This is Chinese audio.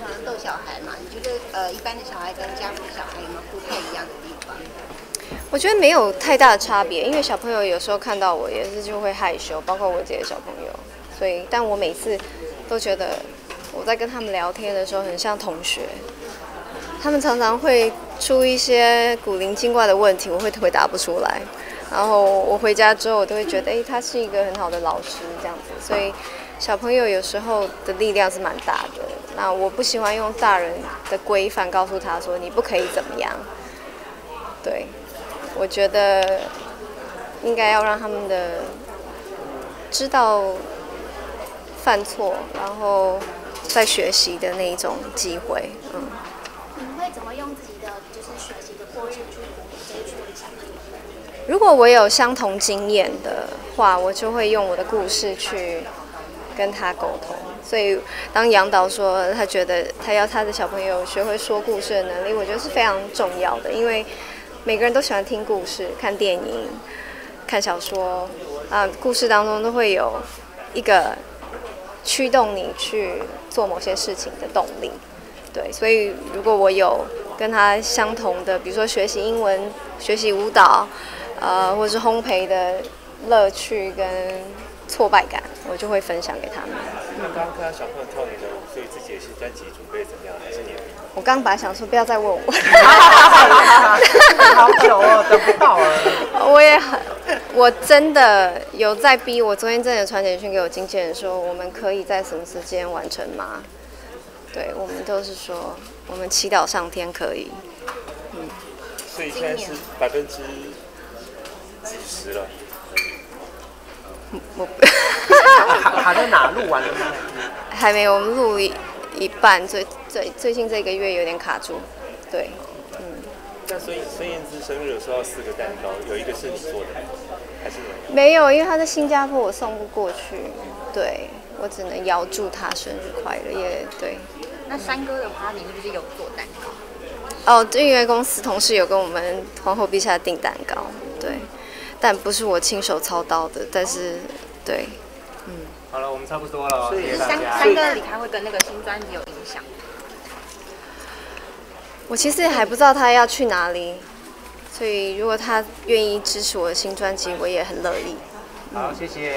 常常逗小孩嘛，你觉得呃一般的小孩跟家福的小孩有没有不太一样的地方？我觉得没有太大的差别，因为小朋友有时候看到我也是就会害羞，包括我姐的小朋友，所以但我每次都觉得我在跟他们聊天的时候很像同学。他们常常会出一些古灵精怪的问题，我会回答不出来。然后我回家之后，我都会觉得，哎，他是一个很好的老师这样子。所以小朋友有时候的力量是蛮大的。那我不喜欢用大人的规范告诉他说你不可以怎么样。对，我觉得应该要让他们的知道犯错，然后再学习的那一种机会，嗯。你会怎么用自己的就是学习的过日去这一群小朋友？如果我有相同经验的话，我就会用我的故事去跟他沟通。所以当杨导说他觉得他要他的小朋友学会说故事的能力，我觉得是非常重要的，因为每个人都喜欢听故事、看电影、看小说啊，故事当中都会有一个驱动你去做某些事情的动力。对，所以如果我有跟他相同的，比如说学习英文、学习舞蹈，呃，或是烘焙的乐趣跟挫败感，我就会分享给他们。那刚刚看到小朋友跳你的舞，所以自己的新专辑准备怎么样？还是你？我刚本来想说不要再问我，好久哦，等不到了。我也很，我真的有在逼我。昨天真的传简讯给我经纪人说，我们可以在什么时间完成吗？对，我们都是说，我们祈祷上天可以。嗯，所以现在是百分之几十了。我卡卡在哪？录完了吗？还没有，我们录一一半，最最最近这个月有点卡住。对，嗯。那所以孙燕姿生日有收到四个蛋糕，有一个是你做的，还是没有？因为他在新加坡，我送不过去。对。我只能遥祝他生日快乐，也对。那山哥的话，你是不是有做蛋糕？哦，因为公司同事有跟我们皇后陛下订蛋糕，对，但不是我亲手操刀的，但是对，嗯。好了，我们差不多了，谢谢大家。山哥离开会跟那个新专辑有影响？我其实还不知道他要去哪里，所以如果他愿意支持我的新专辑，我也很乐意。好，谢谢。